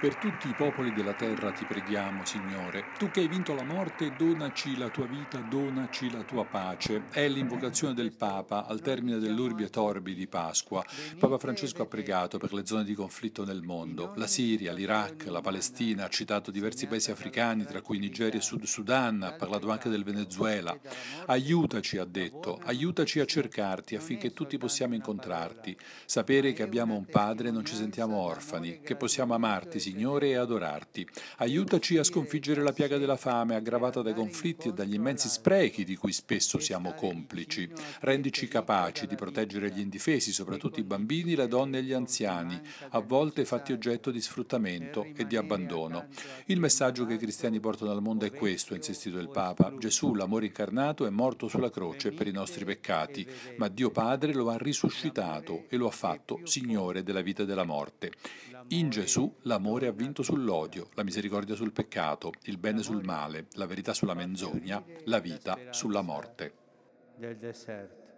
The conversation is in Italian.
Per tutti i popoli della terra ti preghiamo, Signore. Tu che hai vinto la morte, donaci la tua vita, donaci la tua pace. È l'invocazione del Papa al termine dell'Urbi et Orbi di Pasqua. Papa Francesco ha pregato per le zone di conflitto nel mondo, la Siria, l'Iraq, la Palestina, ha citato diversi paesi africani, tra cui Nigeria e Sud Sudan, ha parlato anche del Venezuela. Aiutaci, ha detto, aiutaci a cercarti affinché tutti possiamo incontrarti, sapere che abbiamo un Padre e non ci sentiamo orfani, che possiamo amarti, Signore, e adorarti. Aiutaci a sconfiggere la piaga della fame aggravata dai conflitti e dagli immensi sprechi di cui spesso siamo complici. Rendici capaci di proteggere gli indifesi, soprattutto i bambini, le donne e gli anziani, a volte fatti oggetto di sfruttamento e di abbandono. Il messaggio che i cristiani portano al mondo è questo, ha insistito il Papa. Gesù, l'amore incarnato, è morto sulla croce per i nostri peccati, ma Dio Padre lo ha risuscitato e lo ha fatto Signore della vita e della morte. In Gesù l'amore ha vinto sull'odio, la misericordia sul peccato, il bene sul male, la verità sulla menzogna, la vita sulla morte. Del deserto.